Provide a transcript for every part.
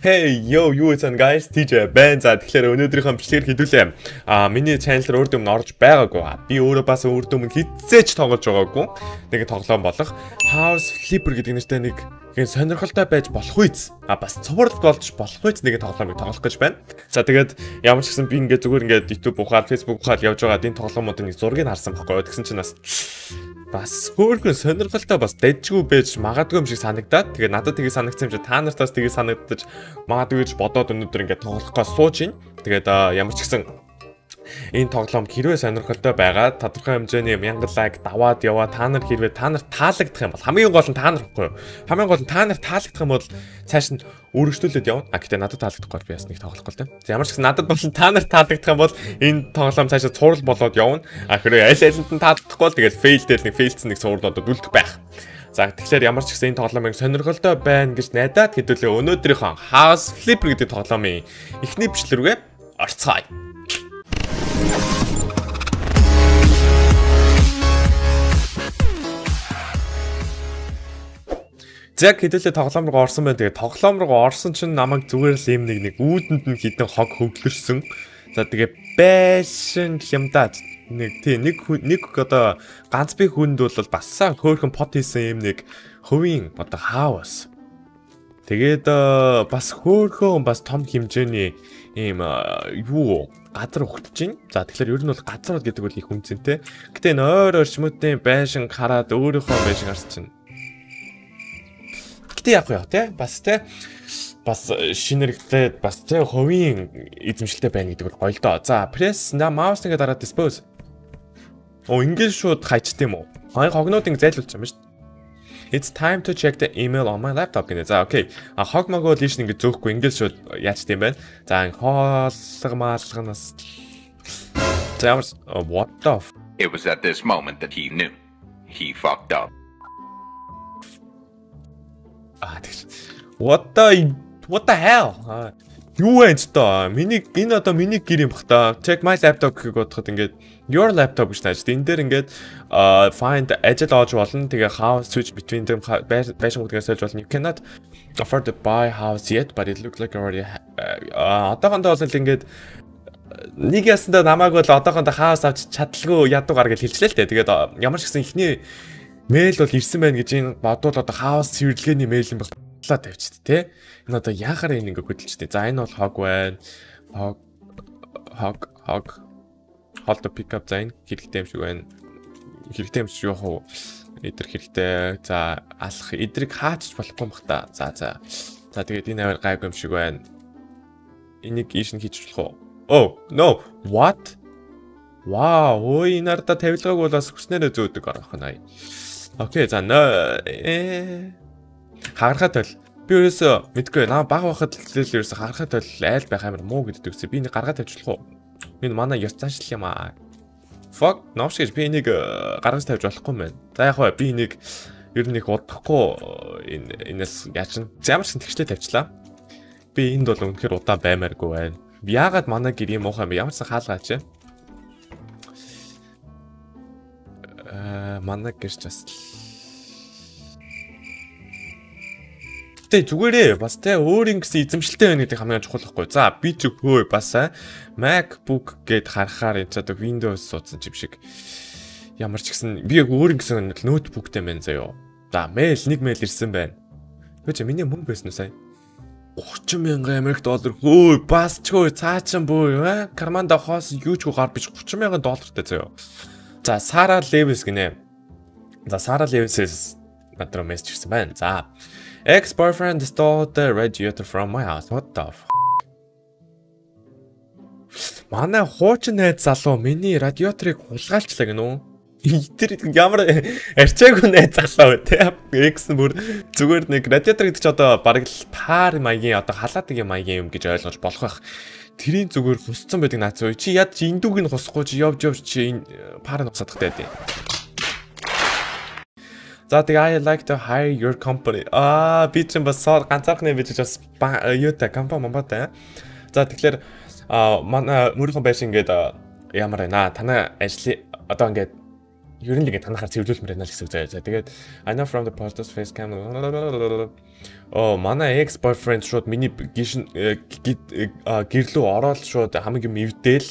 Hey yo юу эцэн guys TJ байн за тэгэхээр өнөөдрийнхөө бичлэгээр хэдүүлээ. А миний channel руу урд өмнө орж байгаагүй. Би өөрөө бас урд өмнө хизээч тоглож байгаагүй. Нэг тоглоом болох House Flipper гэдэг нэртэй нэг гэн сонирхолтой байж болох үйц. А бас цуврал болж болох үйц нэг тоглоомыг тоглох гэж байна. За тэгээд ямар ч гэсэн би ингээд зүгээр ингээд YouTube ухаал Facebook ухаал явж байгаа энэ тоглоомуудын зургийг харсан байхгүй. Тэгсэн чинь бас бас хөөрхөн сонирхолтой бас дэжгүй байж магадгүй юм шиг санагдаад тэгээ надад тийг санагдсан юм чи та нартаас тийг санагдаж магадгүй гэж бодоод өнөөдөр ингээд тоглох гоо сууж ийн. Тэгээд ямар ч гэсэн энэ тоглоом хэрвээ сонирхолтой байгаа тодорхой хэмжээний 1000 лайк даваад яваа та нар хэрвээ та нарт таалагдах юм бол хамгийн гол нь та нар гэхгүй юу? Хамгийн гол нь та нарт таалагдах юм бол цааш нь өргөжлүүлээд явна. А гэтээ надад таалагдахгүй би бас нэг тоглохгүй л тийм. Ямар ч гэсэн надад бол та нарт таалагдах юм бол энэ тоглоом цаашаа цуврал болоод явна. А хэрвээ аль алинд нь таалагдахгүй бол тэгээд fail дээр нэг failсэн нэг цуврал одоо үлдэх байх. За тэгэхээр ямар ч гэсэн энэ тоглоомыг сонирхолтой байна гэж найдаад хэдүүлээ өнөөдрийнхөө House Flipper гэдэг тоглоомын эхний бичлэг рүүгээ орцгоё. Яг хэдүүлээ тоглоом руу орсон байна. Тэгээ тоглоом руу орсон чинь намайг зүгээр л юм нэг нэг үүдэнд нь хідэн хог хөвлөрсөн. За тэгээ байшин юм да. Нэг тий нэг нэг одоо ганц би хүнд бол бассаа хөөхөн пот хийсэн юм нэг хөвийн одоо хаус. Тэгээд бас хөөхөн бас том хэмжээний ийм юу газар ухтж чинь. За тэгэхээр ер нь бол газар гэдэг бол их үнцэнтэй. Гэтэ нойр орчмуудын байшин хараад өөрийнхөө байшин харс чинь Гэтэ яг яа те бас те бас шинэрэгтэй бас те ховийн эзэмшилтэй байна гэдэг бол гоё л доо. За press на mouse нэгэ дараа dispose. Оо ингээд шууд хайчт юм уу? Аа хогнууд ингэ зайлуулж байгаа юм шүү дээ. It's time to check the email on my laptop гэнэ. За окей. А хог могоо лиш ингэ зөөхгүй ингээд шууд яач тийм байна. За хооллог маалганаас За ямар what the It was at this moment that he knew. He fucked up. Аа тэгш. What the what the hell? Юу вэ ч тоо? Миний энэ одоо миний гэр юм бах та. Check my laptop гэхийг бодоход ингээд your laptop гэж тааж. Энэ дээр ингээд find ажил оож болно. Тэгээ how switch between them байшин гэдгээс сольж болно. You cannot afford to buy house yet but it looks like already одоохондоо бол ингээд нэг ясандаа намайг бол одоохондоо хаас авч чадлаггүй ядуугаар гэж хэлчихлээ л дээ. Тэгээд ямар ч гэсэн ихний мэйл бол ирсэн байна гэж энэ бодвол одоо хаус цэвэрлэгээний мэйл юм боллоо тавьчихдээ те. Энэ одоо яахаар энэ ингээ хөдөлчтэй. За энэ бол хог байна. Хог хог хог hold the pick up за энэ хэрэгтэй юм шиг байна. Хэрэгтэй юм шиг яах вэ? Эдэр хэрэгтэй. За алах эдрийг хаачих болохгүй юм бах та. За за. За тэгээд энэ аваар гайгүй юм шиг байна. Энийг ийш нь хийж болох уу? Oh, no. What? Вау, ой нарда тавилгааг бол бас хүснээрээ зөөдөг арах нь. Окей, за нөө э хагарахад бол би ерөөсөө мэдгүй наа баг байхад л ерөөсөө харахад бол айл байх амар муу гэдэг үгсээ би нэг гаргаад тавьчихлах уу? Энэ манай ёс заншил юм аа. Fuck, новш гэж би энийг э, гаргаж тавьж болохгүй мэн. За яг хаа би энийг ер нь их удахгүй энэ энэс яачна. Ямар ч тэгчлээ тавьчлаа. Би энд бол үнэхээр удаан баймааргүй байна. Яагаад манай гэр юм уухай юм ямар ч хаалгаач. Аа манай гэрч бас Гэтэ зүгээрээ бас те өөрийн гэсэн эзэмшилтэй байна гэдэг хамгийн чухал байхгүй. За би ч хөө бас MacBook гэд харахаар энэ одоо Windows суудсан юм шиг ямар ч гэсэн би яг өөрийн гэсэн ноутбуктэй байна заяо. За mail нэг mail ирсэн байна. Хөөч миний мөнгө байсан уу сая? 30 мянган Америк доллар хөө бас ч хөө цаачин бөө карманда хоос юу ч гар бич 30 мянган доллартай заяо. За Sara Lewis гинэ. За Sara Lewis-с надруу мессеж ирсэн байна. За Ex-boyfriend stole the radiator from my house. What the f***? Манай хуучин найз залуу миний радиаторыг хулгайлчлаа гэнэ үү? Тэр ямар арчаагүй найз залуу вэ те? X нь бүр зүгээр нэг радиатор гэдэг чи одоо бараг л пар маягийн одоо халаадаг маягийн юм гэж ойлгож болох байх. Тэрийн зүгээр хусцсан байдаг наац уу? Чи яд чи эндүг нь хусахгүй чи явж явж чи энэ пар нь хусадах тайд. За тэгээ I like to hire your company. Аа би чинь бас ганцаархны бич бас юутай компани мамбатай. За тэгэхээр манай мөрийнхөн байшин ингээд ямар байна? Танай ажлын одоо ингээд ер нь л ингэ танахаар цэвэрлүүлмээр байна л гэсэн үг заяа. За тэгээд I know from the posters face cam оо манай ex boyfriend шууд миний гişн гэрлүү ороод шууд хамаг юм эвдээл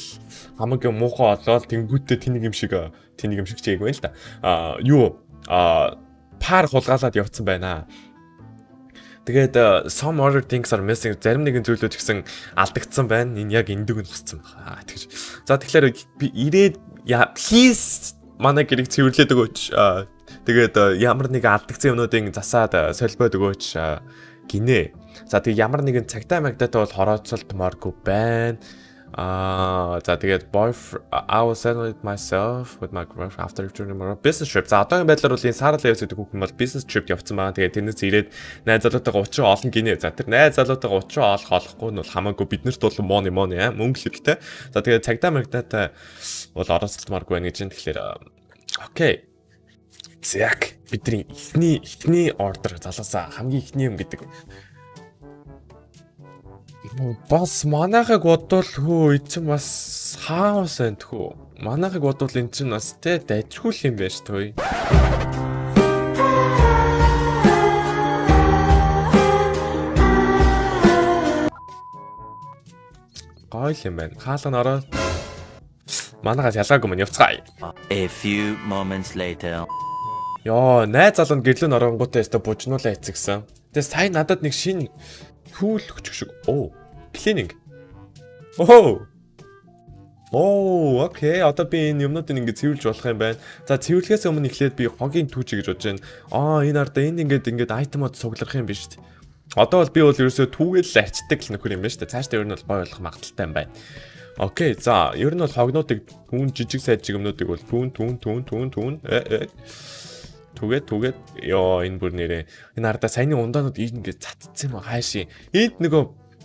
хамаг юм муухай олоод тэнгүүтээ тэнийг юм шиг тэнийг юм шиг чэйг байна л да. А юу а пар хулгаалаад явцсан байна. Тэгээд some other things are missing зарим нэгэн зүйлүүд гэсэн алдагдсан байна. Энэ яг эндүг нь хуссан байна. Тэгж. За тэгэхээр ирээд please манай гэрийг цэвэрлээд өгөөч. Тэгээд ямар нэгэн алдагдсан юмнуудыг засаад солбоод өгөөч гинэ. За тэг ямар нэгэн цагтаа магдаатай бол хорооцолтмооргүй байна. Аа за тэгээд I was settled myself with my girlfriend after returning from business trip. За одоогийн байдлаар бол энэ Сара Левс гэдэг хүүхэн бол business trip явцсан байна. Тэгээд тэрнээс ирээд найз залуутайгаа уучраа олон гинэ. За тэр найз залуутайгаа уучраа олох олохгүй нь бол хамаагүй биднэрт бол мони мони аа мөнгө хэрэгтэй. За тэгээд цагдаа магдаатай бол оролцолтмааргүй байна гэж юм. Тэгэхээр окей. Зяк бидний эхний эхний ордер залуусаа хамгийн эхний юм гэдэг Бас манайхыг бодвол хөө ий чинь бас хаус байна тхүү. Манайхыг бодвол эн чинь бас те дайжгүй юм байна ш төө. Гой юм байна. Хаалга ороод манайхаас ялгаагүй мань явцгаая. A few moments later. Йоо, найз залуу гэрлэн оронгуудаа өстө бужнуулаа эцэгсэн. Тэгээ сая надад нэг шин түүл өчг шиг. Оо. Cleaning. Оо. Оо, окей. Одоо би энэ юмнуудыг ингэ цэвэрлж болох юм байна. За цэвэрлэхээс өмнө эхлээд би хогийн түүч гэж бодож байна. Аа, энэ ардаа энд ингээд ингээд айтемод цуглах юм биш үү? Одоо бол би бол ерөөсөө түүгээл арчдаг л нөхөр юм байна шүү дээ. Цаашдаа ер нь бол бой болох магадaltaй юм байна. Окей, за ер нь бол хогнуудыг түүн жижиг сайжиг юмнуудыг бол түүн түүн түүн түүн түүн түгээд түгээд ёо энэ бүр нэрээ энэ ардаа саяны ундаанууд ингэ цацсан юм хаашийн энд нөгөө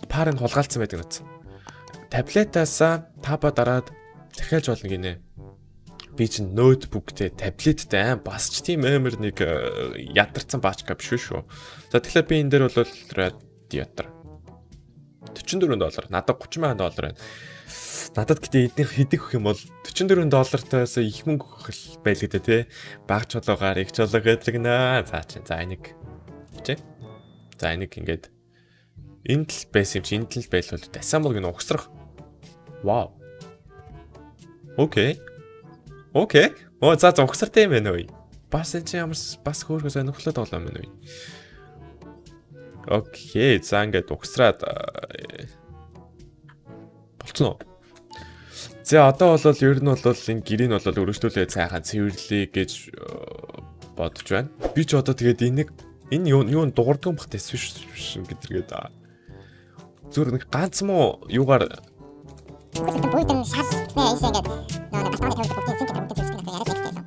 парыг хулгаалцсан байдаг нүц. Таблетаасаа таба дараад захиалж болно гинэ. Би чинь ноутбуктэй, таблеттэй аим басч тийм амар нэг э, ядарсан баачка биш шүү. За тэгэхээр би энэ дээр бол радиатор 44 доллар, надад 38 доллар байна. Надад гэтээ эднийх хэдик өгөх юм бол 44 доллартаас их мөнгө өгөх байлгүй дээ тий. Багч чолоогаар их чолоо гэдэгнэ. За чи за энийг чи. За энийг ингээд Энд л байсан юм чи энд л байлвал Assembly гэн угсрах. Вау. Окей. Окей. Оо за угсартай юм байна уу? Бас энэ чи ямар бас хөөрхөө сонирхолтой тоглоом байна уу? Окей. За ингээд угсраад болцсон уу? За одоо бол ер нь бол энэ гэрийг бол өргөжлүүлээ цайхан цэвэрлэе гэж бодож байна. Би ч одоо тэгээд энийг энэ юу юу дуурдаг бахтай свиш гэдэргээд зүгээр нэг ганц муу юугаар бүгд нь шал нэ ийшээ ингээд нөгөө бас тооны тавьдаг бүгд синк бүгд зүйлс гэдэг яриад экстэйсэн.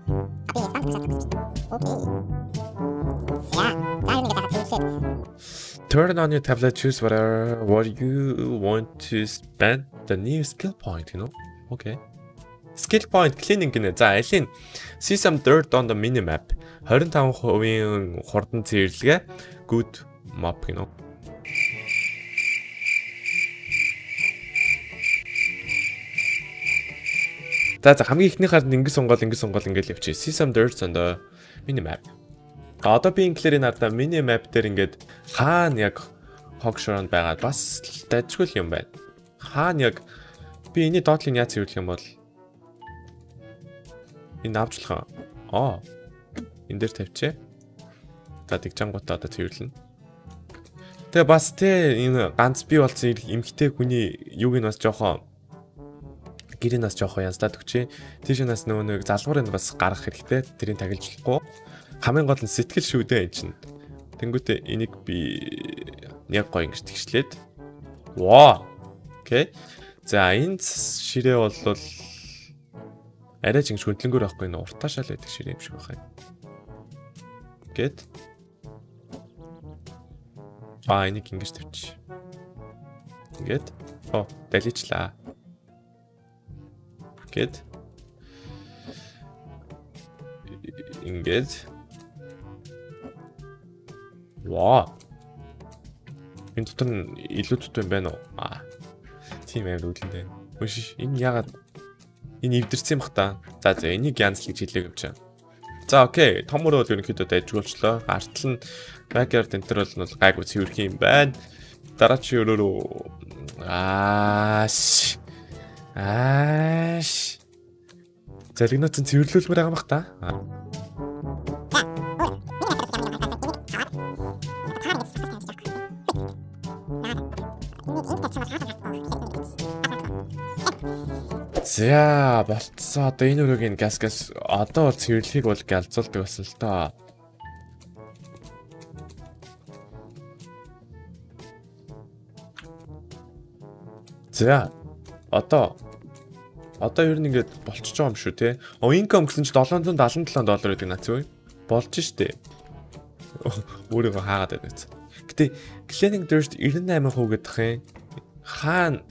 Би стандарт шатсан. Окей. Я, дай нэг дахад зүйлсээ. Turn on your tablet, choose whatever what you want to spend the new skill point, you know? Okay. Skill point cleaning гинэ. За, алин see some dirt on the minimap. 25% хурдан цэвэрлэгээ good map, you know? За за хамгийн ихнийхаар ингэ сонгол ингэ сонгол ингээл явчих. See some dirt on the mini map. Одоо би инглэрийн надаа mini map дээр ингээд хаана яг хог шоронд байгаа бас дайжгүй юм байна. Хаана яг би энэ доотлын яаж цэвэрлэх юм бол энэ авчлах аа. Энэ дээр тавьчээ. За тэгжангуудаа одоо цэвэрлэнэ. Тэгээ бас те энэ ганц би болсон эмхтэй хүний юуг нь бас жоохон гэрээ нас жоохоо янзлаад өгчээ. Тийш нас нөгөө нэг залгуурыг бас гаргах хэрэгтэй. Тэрийг тагилж болохгүй. Хамгийн гол нь сэтгэл шүү дээ эн чинь. Тэнгүүтээ энийг би яг гоё ингэж тэгшлээд. Ваа. Окей. За энэ ширээ бол арай ч ингэж хөндлөнгөр байхгүй нэ уртаашаал байдаг ширээ юм шиг байна. Гэт. Аа энийг ингэж тавьчих. Ингээд. Оо, даличлаа гэд ингээд ваа энэ дотор нь илүү тутам байна уу аа тийм амар үлэндээ өш энэ ягаад энэ эвдэрсэн бах та за за энийг янз л гэж хэлээ гэв чам За окей. Том өрөө бол ерөнхийдөө дайжгуулчлаа. Артл нь backyard төр бол гайгүй цэвэрх юм байна. Дараагийн өрөө рүү ааш ааш Залгинаач цэвэрлүүлмээр байгаа юм бах та. За болцсон. Одоо энэ өрөөгийн газ газ одоо бол цэвэрлэхийг бол галзуулдаг байсан л тоо. За одоо одоо ер нь ингээд болчихж байгаа юм шүү те. О income гэсэн чинь 777 доллар гэдэг нац үе. Болж штэ. Өөрийгөө хаагаад байдаг. Гэтэ Cleaning Dirt 98% гэдэх юм. Хаана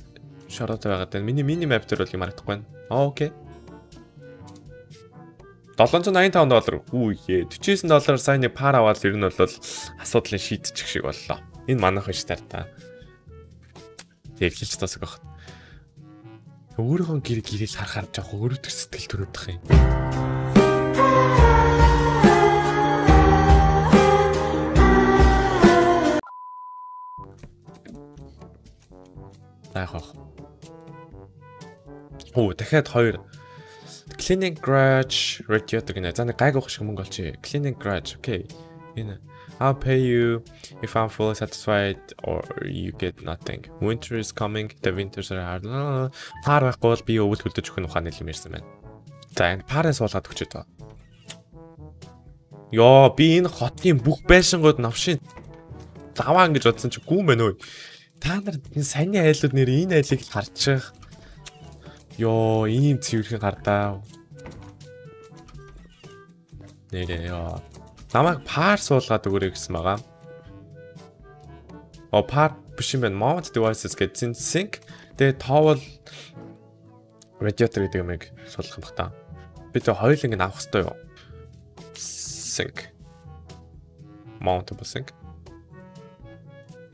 шороотой байгаад байна. Миний мини map дээр бол юм харагдахгүй байна. Аа окей. 785 доллар. Үе 49 доллараар сайн нэг пар аваад ер нь бол асуудлыг шийдчих шиг боллоо. Энэ манайх биш таар та. Тэг хэлж тасаг баг. Өөрийнхөө гэр гэрээс харахаар жоох өөрөөр сэтгэл төрөдөх юм. Таах. Оо дахиад хоёр Cleaning Garage Radiator гэнэ. За нэг гайгуух шиг мөнгө олчих. Cleaning Garage. Окей. Энэ I'll pay you if I'm fully satisfied or you get nothing. Winter is coming. The winters are hard. Пар байхгүй бол би өвөл хөлдөж өгөх ухааны юм ярьсан байна. За энэ парын суулгаад өгчээд байгаа. Йоо би энэ хотын бүх байшингууд навшин заваа ингэж бодсон чи гүн байна өө. Та нар энэ саяны айлууд нэр энэ айлыг харчих. Йоо, ийм цэвэрхэн гардаа. Нэрээ ёо. Намайг пар суулгаад өгөрэй гэсэн байгаа. О пар биш юм байна. Mount devices гэсэн sync. Тэгээ тоовол radiator гэдэг юмыг суулгах юм бах та. Би тэг хоёуланг нь авах хэрэгтэй юу? Sync. Mountable sync.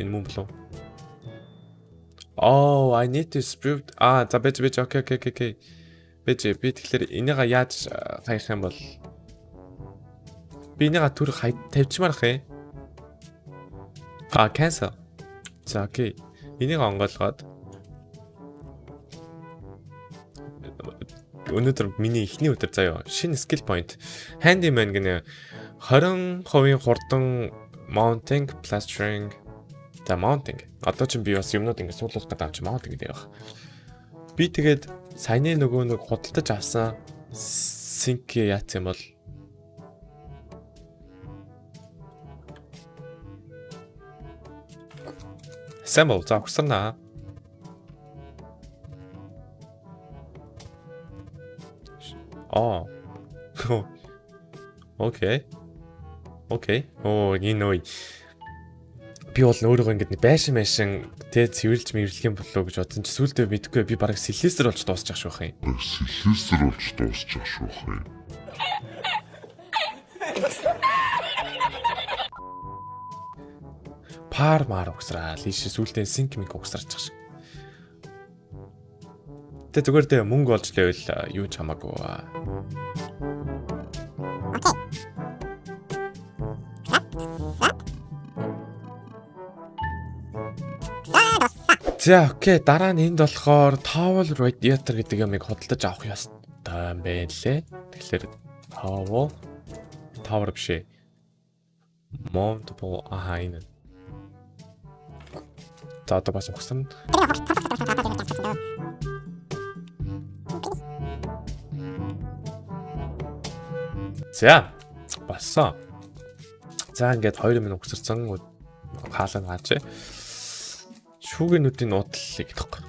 Энэ мөн болов. Oh, I need to sprue. Аа, за бэж бэж окей окей окей. Бэж би тэгэхээр энийг яаж хаях юм бол би энийг түр хай тавьчмаар хэ. Аа, cancel. За окей. Энийг онгойлгоод өнөөдөр миний эхний өдөр заяа шинэ skill point handyman гэнэ 20% хурдан mounting plastering За mounting. Одоо ч би бас юмнууд ингэ суулгах гэдэг авч mounting гэдэг байх. Би тэгээд саяны нөгөө нэг худалдаж авсан sync яац юм бол Assemble за өгсөнаа. Аа. Окей. Окей. Оо, энэ нөө би бол өөрийгөө ингэдэг байшин байшин тэ цэвэрлж мэвэрлэх юм болоо гэж бодсон чи сүултээ мэдгүй би бараг сэлэстер болж дуусчих шүүх юм. Сэлэстер болж дуусчих шүүх юм. Пар маар угсраа лиш сүултээ синк минк угсарч шиг. Тэ зүгээр дэ мөнгө олж лээвэл юу ч хамаагүй. За окей дараа нь энд болохоор towel radiator гэдэг юмыг худалдаж авах ёстой юм байна лээ. Тэгэхээр towel tower биш ээ. Mountable аа энэ. За одоо бас ухсан. За бассан. За ингээд 2 минут өгсөрсөн хаалаа гаач. Шүүгэнүүдийн нуудлалыг гэхгүй.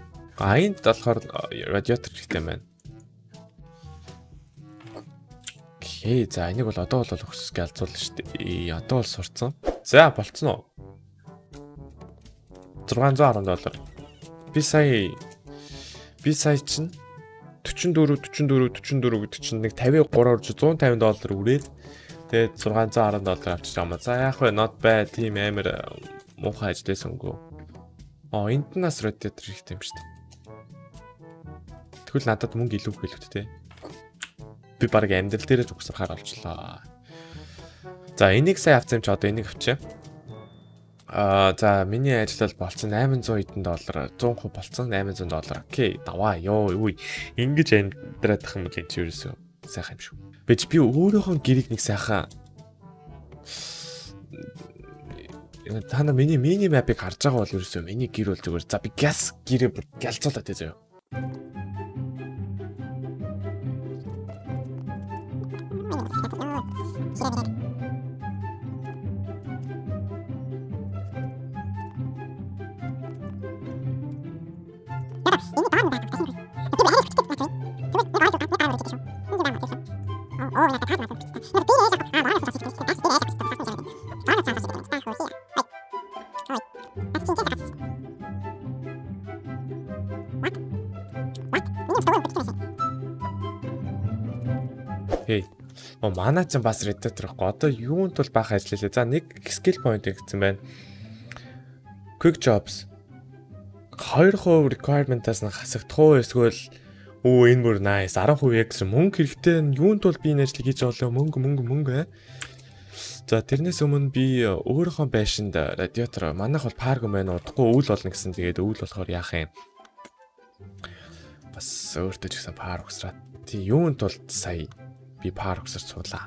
Аянд болохоор радиатор хэрэгтэй байна. Окей, за энийг бол одоо бол өгсөж галзуулна шүү дээ. Одоо бол сурцсан. За болцсон уу? 610 доллар. Би сая би сая чинь 44 44 44 гэдэг чинь нэг 53-оор 150 доллар үрээд тэгээд 610 доллар авчиж байгаа юм. За яах вэ? Not bad. Тим амар муухай ажилласангүй. Оо, энтнаас радиатор хэрэгтэй юм шүү дээ. Тэгвэл надад мөнгө илүү хөлөвт те. Би баг амьдрал дээрээ зүгсрахаар олчлоо. За энийг сайн авсан юм чи одоо энийг авчаа. Аа за миний ажил бол болцсон 800 хэдэн доллар 100% болцсон 800 доллар. Окей, даваа ёо юу ингэж амьдраад тах юм бол энэ чи ерөөсөө сайхан юм шүү. Бич би өөрөөхөө гэрийг нэг сайхан та нар миний мини мапыг харж байгаа бол ерөөсөө миний гэр бол зүгээр за би газ гэрээ бүр гялцуулаад тий заяа. Хей. Оо манай ч бас redditor ихгүй. Одоо юунд бол бах ажиллалаа. За нэг skill point гэсэн байна. Quick jobs 2% requirement-аас нь хасагдах уу? Эсвэл өө энэ бүр nice. 10% extra мөнгө хэрэгтэй юунд бол би энэ ажлыг хийж олоо мөнгө мөнгө мөнгө ээ. За тэрнээс өмнө би өөрийнхөө байшинд радиатор манайх бол парк юм байна удахгүй өвөл болно гэсэн. Тэгээд өвөл болохоор яах юм? Бас өөртөө ч гэсэн парк усраа тий юунд бол сая би парк усар суулаа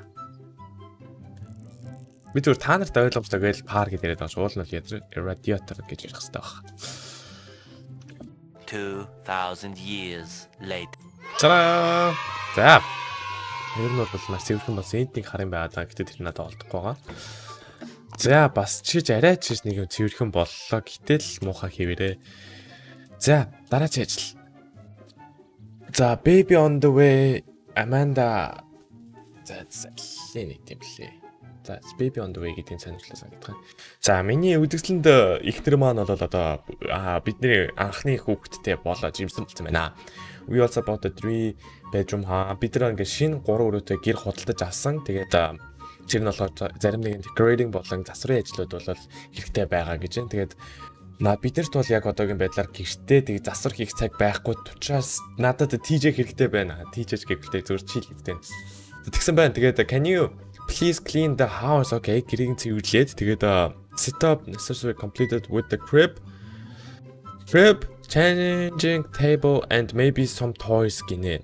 би зүгээр та нарт ойлгомжтой гээл парк гэдэг яриад байгаа уул нь радиатор гэж ярих хэрэгтэй баг 2000 years later. За. За. Тэр нь бол маш цэвэрхэн бас энтиг харын байгаа. Гэтэ тэр надад олдохгүй байгаа. За бас чиж арай чиж нэг юм цэвэрхэн боллоо. Гэтэл муухай хийвэрээ. За дараагийн ажил. За baby on the way Amanda за залээ нэг тийм лээ. За baby on the way гэдгийг сонирхлоо санагдах. За миний үдгсэлэнд ихтер маань бол одоо бидний анхны хүүхэдтэй болоо жимсэн болсон байна. We also bought a 3 bedroom ha. Бид ингээд шинэ 3 өрөөтэй гэр худалдаж авсан. Тэгээд тэр нь болохоор зарим нэгэн decorating болон засварын ажлууд бол хэрэгтэй байгаа гэж байна. Тэгээд На бидэрт бол яг одоогийн байдлаар гэртээ тэг засвар хийх цаг байхгүй учраас надад TJ хэрэгтэй байна. TJ гэвэл зөв чил гэдэг. Тэгсэн байна. Тэгээд can you please clean the house. Okay, гэрийг цэвэрлээд тэгээд set up necessary completed with the crib. Crib, changing table and maybe some toys гинэ.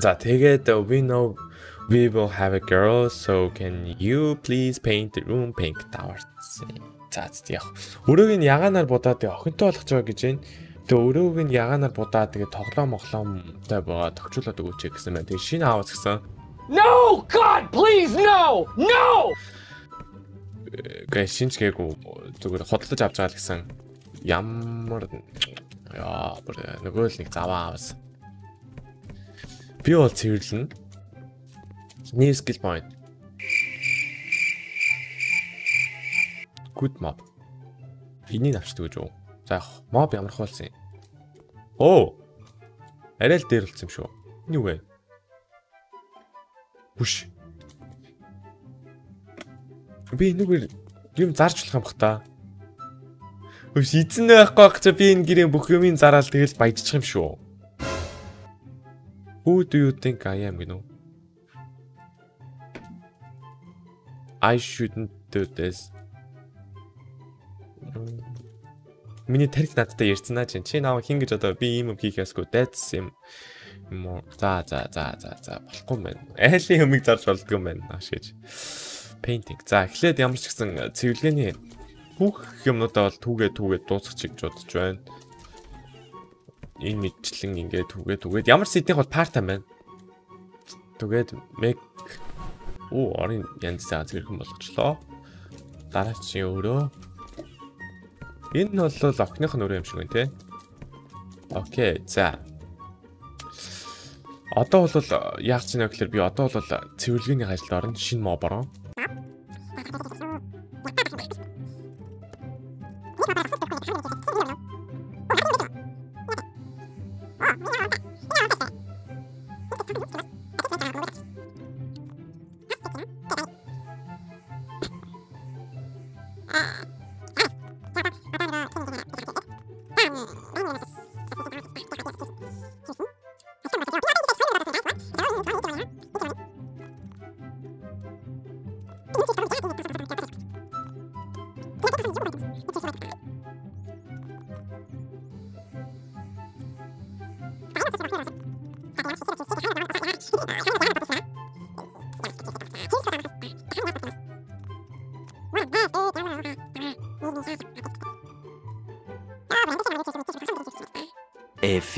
За тэгээд we know we will have a girl so can you please paint the room pink towers. За яг өрөөг нь ягаанаар будаад охинтой болгож байгаа гэж байна. Тэгээ өрөөг нь ягаанаар будаад тэгээ тоглоом моглоомтой байгаа тохируулаад өгөөч гэсэн байна. Тэгээ шинэ аавс гэсэн No! God, please, no! No! Гэ шинж гээгүй зүгээр худалдаж авч байгаа л гэсэн ямар яа бүр нөгөө л нэг заваа авас. Би бол цэвэрлэн. New skill point. Good mob. Энийг авчдаг гэж үү? За моб ямар хуулсан юм? Оо. Арай л дээр болсон юм шүү. Энэ Бүш. Би энэгээр юм зарж болох юм бах та. Өш эзэн байхгүй байх чи би энэ гэрээ бүх юмыг зараал тэгэл баяжчих юм шүү. Who do you think I am гэнэ? I shouldn't do this. Миний тарих надтай ярьцгаа чинь чи наав хин гэж одоо би ийм юм хийх ясгүй that's юм юм уу. За за за за за болохгүй юм байна. Айлын юмыг зарж болдгоо юм байна. Ааш гэж. Painting. За эхлээд ямар ч гэсэн цэвэрлэгээний бүх юмнуудаа бол түүгээ түүгээ дуусгах чиг бодож байна. Энэ мэдчлэн ингээ түүгээ түүгээд ямар сэднийх бол part time байна. Тэгээд make оо орын янз заа зэрхэн болгочлоо. Дараагийн өөрөө Энэ бол охиных нь өрөө юм шиг байна те. Окей. За Одоо бол э, яах чинь гэхээр би одоо бол э, цэвэрлэгээний ажилд орно. Шинэ моб орно.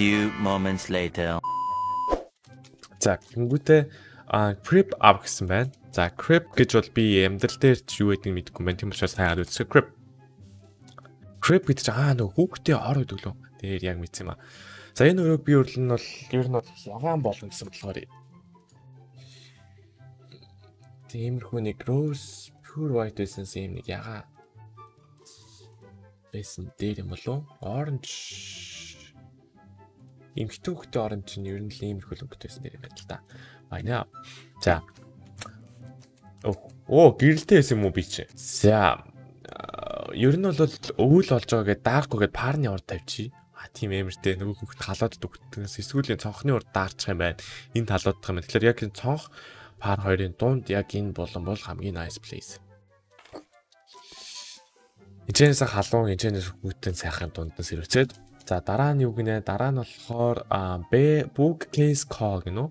Few moments later. За гингүүтээ а crip up гэсэн байна. За crip гэж бол би амьдрал дээр ч юу гэдгийг мэдэхгүй байна. Тийм учраас хайгаад үзсэн crip. Crip гэдэг чинь аа нөгөө хүүхдээ ор гэдэг лөө. Тэр яг мэдсэн юм аа. За энэ өрөө би өрлөн нь бол ер нь бол ягаан болно гэсэн болохоор Тиймэрхүү нэг rose pure white байсан юм нэг ягаа байсан дээр юм болов orange эмхтэн хөхтэй orange нь ер нь л иймэрхүү өнгөтэй байсан дээр байна л да. Байна. За. Оо гэрэлтэй байсан юм уу би чи? За. Ер нь бол өвөл болж байгаа гэдээ даахгүй гэдээ парны урд тавьчих. А тийм эмэртэй нөгөө хүүхэд халаад дүгтгээс эсвэл цонхны урд даарчих юм байна. Энэ талуудах юм. Тэгэхээр яг энэ цонх пар хоёрын дунд яг энэ болон бол хамгийн nice place. Эцэнээс халуун, эцэнээс хүүтэн сайхан дунднаас ирвцээд за дараа нь юу гинэ? Дараа нь болохоор B book case call гинөө.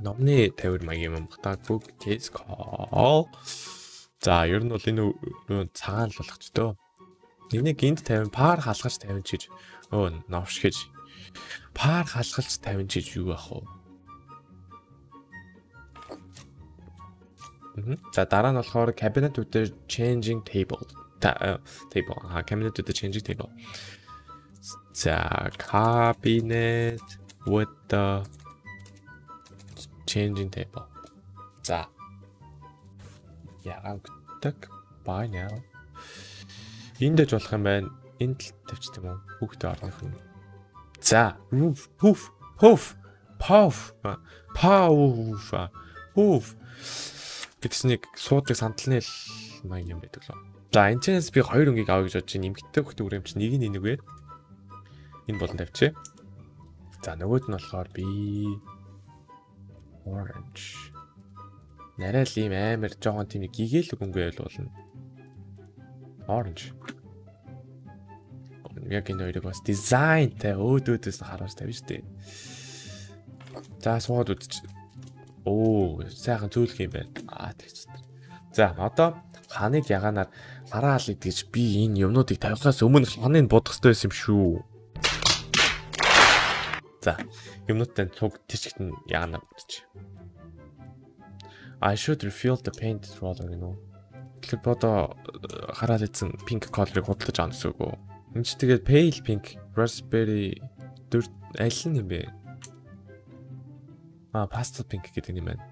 Номны тавир маяг юм бата book case call. За ер нь бол энэ цагаан л болгоч дөө. Энийг гинт 50 пар халахж 50 чиж өө новш гэж. Пар халахж 50 чиж юу ах вэ? За дараа нь болохоор cabinet with the changing table table. А cabinet with the changing table. За cabinet with the changing table. За. Bye now. Энд дэж болох юм байна. Энд л тавьчих юм уу? Хүүхдээ орных нь. За, poof poof poof poof poof poof гэдснийг суудаг сандалны маяг юм байдаг лөө. За энэ чэнэс би хоёр өнгийг авъя гэж бодож байна. Имгтэй хөхтэй үрэмч нэг нь энийг вэ. Энэ болон тавьчих. За нөгөөд нь болохоор би orange. Нарай л ийм амар жоохон тийм гигээл өнгөө байлуулна. Orange. Яг энэ хоёрыг бас дизайнтай өөд өөдөөс харуулж тавьж штэ. За суугаад үзчих. Оо, сайхан зөөлөх юм байна. Аа тэгч. За одоо ханыг ягаанаар хараал идгэж би энэ юмнуудыг тавихаас өмнө ханыг бодох хэрэгтэй байсан юм шүү. За юмнуудтай цуг нь яаганаар бодчих. I should refill the paint roller гэнэ. Тэгэхээр бодо хараал идсэн pink color-ыг худалдаж авах гэсэн үг үү? Энд ч тэгээд pale pink, raspberry дүр аль нь юм бэ? Аа, pastel pink гэдэг юм байна.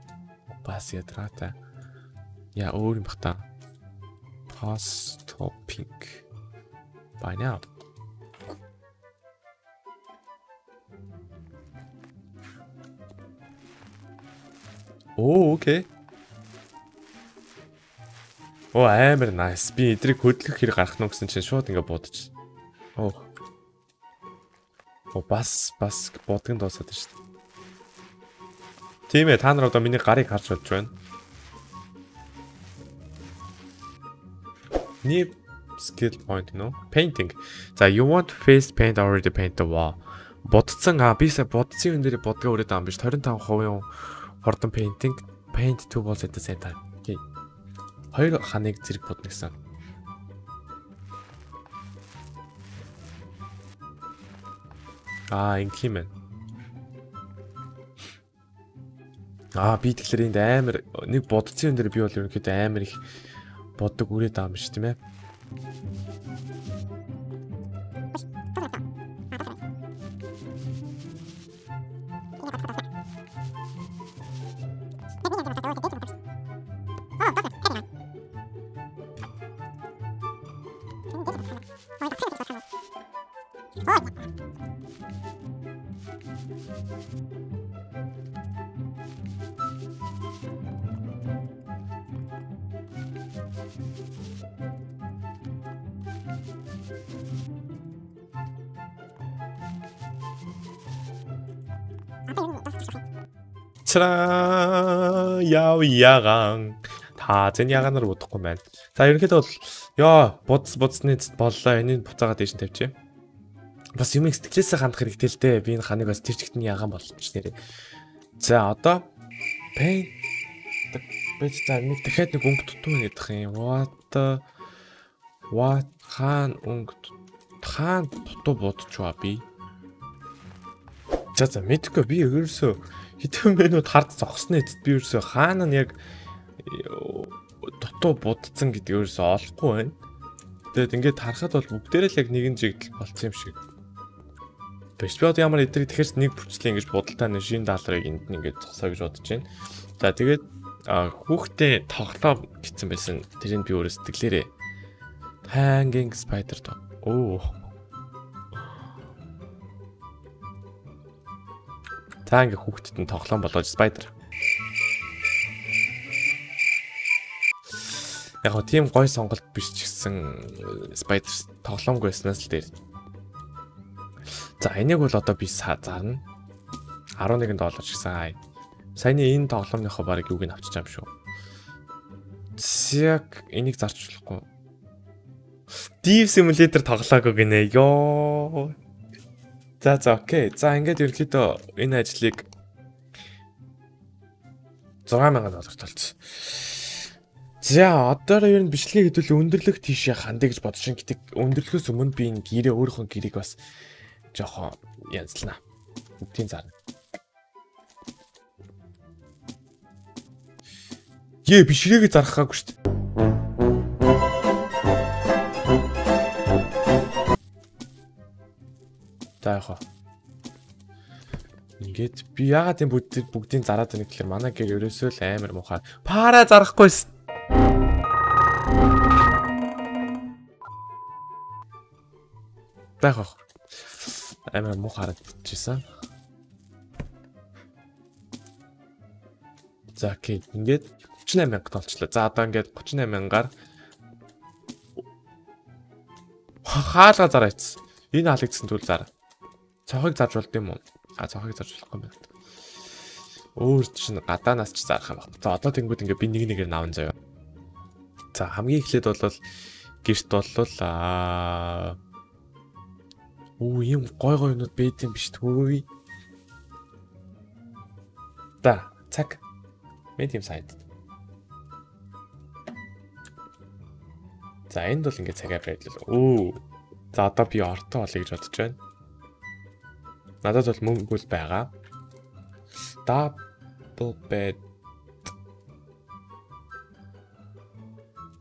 Бас ядраатай. Яа өөр юм бах та. Pastel pink. By now. Оо, окей. Оо амар nice. Би эдрийг хөдлөх хэрэг гарах нь гэсэн чинь шууд ингээ будаж. Оо. Оо бас бас бодгийн дуусаад байна шүү дээ. Тийм ээ, та нар одоо миний гарыг харж болж байна. New skill point нөө painting. За you want face paint already paint the wall. Бодцсон аа би сая бодцсон юм дээр бодгаа өрөөд байгаа юм биш 25% хурдан painting paint to walls at the same time. Okay. Хоёр ханыг зэрэг бодно гэсэн. Аа, ингэх юм байна. Аа, би тэгэхээр энд амар нэг бодцсон юм дээр би бол ерөнхийдөө амар их боддог үрээд байгаа юм шүү тийм ээ. Цраа яв яган та зэн яганаар бодохгүй байна. За ерөнхийдөө бол ёо будс будсны боллоо энийг буцаагаад нь тавьчих. Бас юм сэтгэлээсээ хандах хэрэгтэй л дээ. Би энэ ханыг бас тэр чигтний яган болчих нэрээ. За одоо paint байж за нэг дахиад нэг өнгө дутуу гэдэг юм. What what хаан өнгө хаан дутуу бодчихва би. За за мэдгүй би ерөөсөө хитэн мэнүүд хард зогсны эцэд би ерөөсөө хаан нь яг дутуу будцсан гэдэг ерөөсөө олохгүй байна. Тэгээд ингээд харахад бол бүгдээрээ л яг нэгэн жигдэл болцсон юм шиг. Биш би одоо ямар эдрийг тэгэхэрс нэг бүрчлээ ингэж будалтай нэг шин даалрыг энд нь ингэж зогсоо гэж бодож байна. За тэгээд хүүхдээ тоглоо гэсэн байсан. Тэрийг би өөрөө сэтгэлээрээ Hanging Spider то. Оо. Та ингээ хүүхдэд нь тоглоом болгож Spider. Яг гоо тийм гой сонголт биш ч гэсэн Spider тоглоомгүй байснаас л дээр. За энийг бол одоо би зарна. 11 доллар ч гэсэн Саяны энэ тоглоомныхоо баг юуг нь авчиж байгаа юм шүү. Яг энийг зарч болохгүй. Deep Simulator тоглоагүй гинэ. Йоо. За за окей. За ингээд ерөөхдөө энэ ажлыг 6000 долларт толцсон. За одоо ер нь бичлэгээ хэдүүл өндөрлөх тийшээ хандъя гэж бодож ин гэтэг өндөрлөхөөс өмнө би энэ гэрээ өөрийнхөө гэрийг бас жоохон янзлана. Бүгдийн зарна. Ее бишрээгээ зархаагүй шүү дээ. За яхаа. Ингээд би яагаад энэ бүгдийг бүгдийг зараад байна гэхээр манай гэр ерөөсөө л амар муухай. Пара зарахгүйс. Тахах. Амар муухай хараад битчихсэн. За окей. Ингээд 38 мянга толчлоо. За одоо ингээд 38 мянгаар хаалга зараац. Энэ хаалгагдсан зүйл зар. Цохыг зарж болд юм уу? А цохыг зарж болохгүй юм байна. Өөр чинь гадаанаас ч зарах юм байна. За одоо тэнгууд ингээд би нэг нэгээр наван заяа. За хамгийн эхлээд бол гэрт болвол аа Оо юм гой гой юмуд байд юм биш төвөө. Да, цаг. Юм сайд. За энд бол ингээд цагаа байдлаа. Өө. За одоо би ортоо олё гэж бодож байна. Надад бол мөнгө л байгаа. Double bed.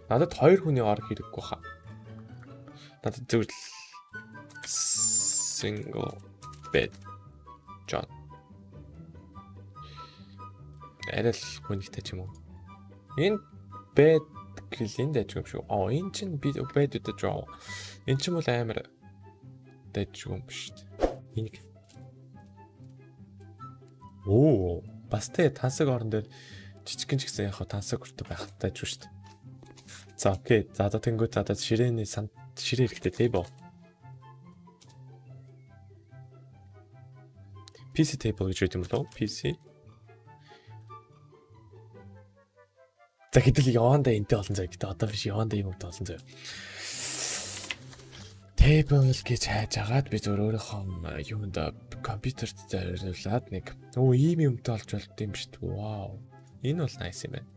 Надад хоёр хүний ор хэрэггүй хаа. Надад зөвл single bed John. Арай л хүнийхтэй ч юм уу. Энэ bed гэхэл энд дайж юм шүү. Аа энэ чинь би бед үдэж жоо. Энэ чинь бол амар дайж юм биш? Энийг Оо, бас тэ тансаг орон дээр жижигэн ч гэсэн яг тансаг хүртэл байх тааж шүү дээ. За окей. За одоо тэнгуү за одоо ширээний сан ширээ хэрэгтэй тий боо. PC table гэж үү юм болов? PC За хэдэл явандаа энтэй олон зав гэдэг. Одоо биш явандаа юм өгд олон зав. Table гэж хайж агаад би зөв өөрийнхөө юунд компьютерт зориулаад нэг өө ийм юмтай олж болд юм шүү дээ. Вау. Энэ бол nice юм байна.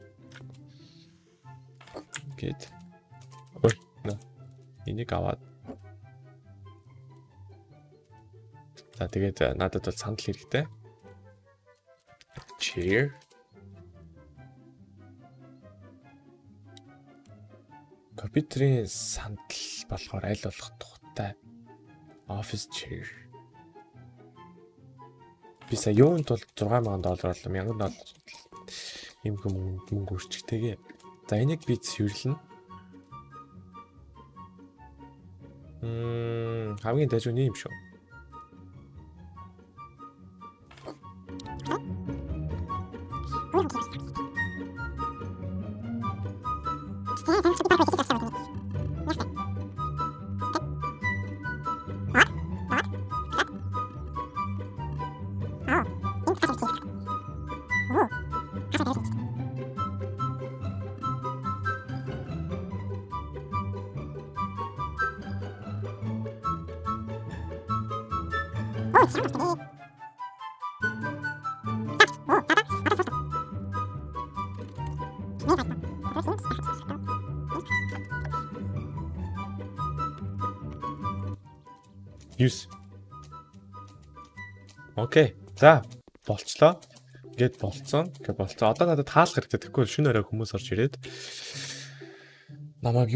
Гэт. Ой. Энийг аваад. За тэгээд надад бол сандал хэрэгтэй. Chair компьютерийн сандал болохоор аль болох тухтай office chair. Би сая юунд бол 6000 доллар боллоо 1000 доллар юм хүм мөнгө үрчигтэйгээ. За энийг би цэвэрлэнэ. Мм хамгийн нэг юм шүү. За, болчлоо. Ингээд болцсон. Ингээд болцсон. Одоо надад таалах хэрэгтэй. Тэгэхгүй шүн өрөө хүмүүс орж ирээд намайг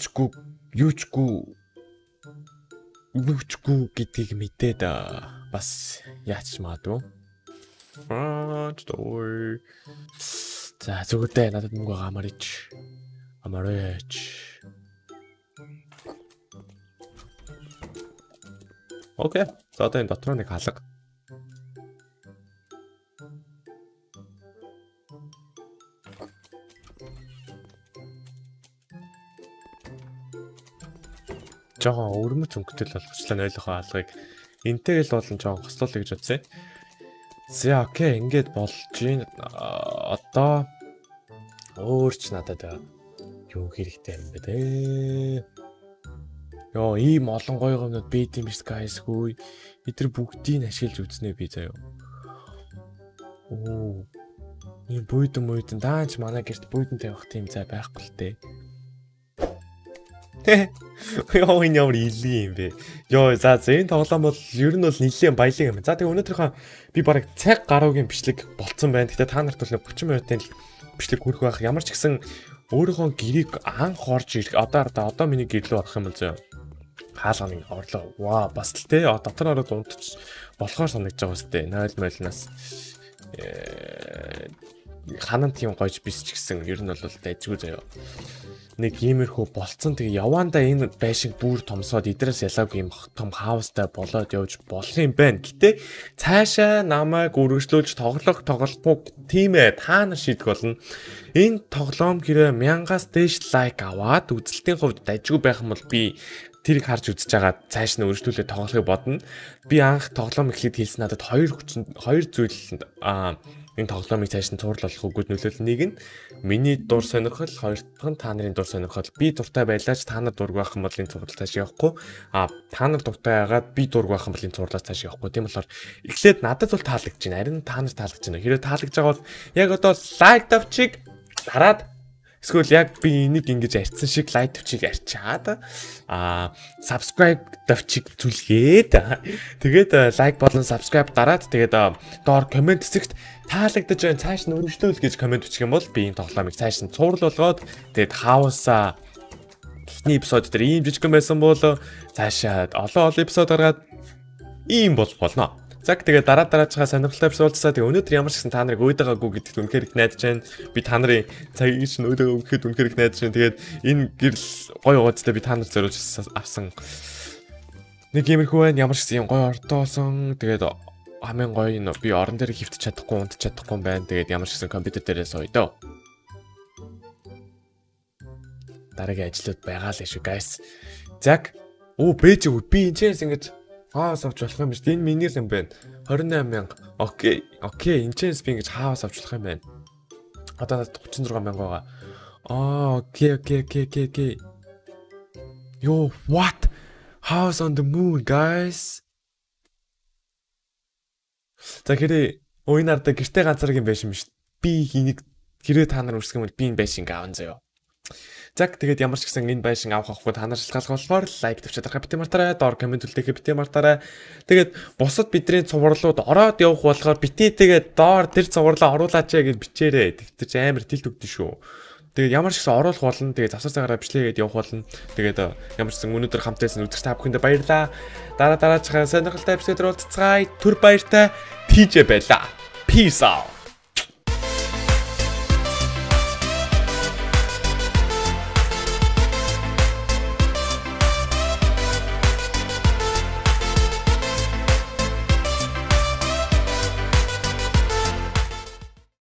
чгүй юу чгүй юу чгүй гэдгийг мэдээд бас яач магадгүй. Аа, store. За зүгтээ надад мөнгө амарч. Амарч. Окей. За одоо энэ дотор нэг халга. жоохон өрмөц өнгөтэй л болгочлаа ойлгохоо алгыг энтэйгэл болон жоохон хослуулъя гэж бодсон. За окей ингээд болж гин одоо өөрч надад юу хэрэгтэй юм бэ Йоо ийм олон гоё гомнод бит юм биш guys хүү. Эдгээр бүгдийг ашиглаж үзнэ би заяа. Оо. Ийм бүйдэн мүйдэн даач манай гэрт бүйдэн тавих тийм зай байхгүй л дээ. Йоо энэ ямар илий юм бэ? Йоо за за энэ тоглоом бол ер нь бол нэлээд баялаг юм. За тэгээ өнөөдрийнхөө би бараг цаг гаруугийн бичлэг болцсон байна. Гэтэ та нарт бол 30 минутын бичлэг хүрэх байх. Ямар ч гэсэн өөрийнхөө гэрийг анх орж ирэх одоо одоо миний гэрлөө орох юм бол зөө хаалганы орлоо. Ваа бас л те дотор ороод унтч болохоор санагдаж байгаа үстэй. Нойл мойлнаас ханан тийм гойж бис ч гэсэн ер нь бол дайжгүй заяа нэг иймэрхүү болцсон. Тэгээ яваандаа энэ байшиг бүр томсоод идрээс ялаагүй юм том хаустай болоод явж болох юм байна. Гэтэ цаашаа намайг үргэлжлүүлж тоглох тоглохгүй тийм ээ та нар шийдэх болно. Энэ тоглоом гэрээ мянгаас дээш лайк аваад үзэлтийн хувьд дайггүй байх юм бол би тэрийг харж үзэж байгаа. Цааш нь өргөжлүүлээ тоглохыг бодно. Би анх тоглоом эхлээд хэлсэн надад хоёр хүчин хоёр зүйл аа энэ тоглоомыг цааш нь цуурлах үгүүд нөлөөлөл нэг нь миний дур сонирхол хоёр дахь нь та нарын дур сонирхол. Би дуртай байлаач та нар дург байх юм бол энэ цуурлал цааш явахгүй. А та нар дуртай байгаад би дург байх юм бол энэ цуурлал цааш явахгүй. Тийм болохоор эхлээд надад бол таалагдж байна харин та нарт таалагдж байна хэрэг таалагдж байгаа бол яг одоо лайк давчиг дараад Эсвэл яг би энийг ингэж арчсан шиг лайк төвчийг арчаад аа subscribe төвчийг зүлгээд тэгээд лайк болон subscribe дараад тэгээд доор комент хэсэгт таалагдаж байна цааш нь өргөжлөөл гэж комент бичих юм бол би энэ тоглоомыг цааш нь цуврал болгоод тэгээд хаусаа эхний эпизод дээр ийм жижигхэн байсан бол цаашаа олон олон эпизод гаргаад ийм бол болно. Заг тэгээ дараа дараачгаа сонирхолтой бисуулцаа тэгээ өнөөдөр ямар ч гэсэн та нарыг өөдөгаагүй гэдэгт үнэхээр их найдаж байна. Би та нарын цагийг чинь өөдөгөө өгөхөд үнэхээр их найдаж байна. Тэгээд энэ гэрэл гоё угаацтай би та нарт зориулж авсан. Нэг иймэрхүү байна. Ямар ч гэсэн гоё ортоосон. Тэгээд хамгийн гоё нь би орон дээр хөвтөж чадахгүй, унтж чадахгүй байна. Тэгээд ямар ч гэсэн компьютер дээрээ дөө. Дараагийн ажлууд байгаа л шүү, guys. Заг. Оо, бэж би энэ ч ингэж Хаас авч болох юм биш. Энэ миний юм байна. 28000. Окей. Окей. Энчээс би ингэж хаас авч болох юм байна. Одоо 36000 байгаа. Аа, окей, окей, окей, окей, окей. Yo, what? House on the moon, guys. За хэрэг уйнарда гэрте ганцаргийн байшин биш. Би энийг хэрэг та нар үрсгэн бол би энэ байшинг аавн заяа. Заг тэгээд ямар ч гэсэн энэ байшин авах авахгүй та нар шалгалах болохоор лайк төвч чадахаа бити мартаарай, доор комент үлдээхээ бити мартаарай. Тэгээд бусад бидний цувралууд ороод явах болохоор бити тэгээд доор тэр цувралаа оруулаач гэж бичээрэй. Тэр чинь амар тэлт өгдөн шүү. Тэгээд ямар ч гэсэн оруулах болно. Тэгээд завсар цагаараа бичлээгээд явах болно. Тэгээд ямар ч гэсэн өнөөдөр хамтайсан үзэгч та бүхэндээ баярлаа. Дараа дараачихаа сонирхолтой эпизодээр уулзцгаая. Түр баяртай. TJ байла. Peace out.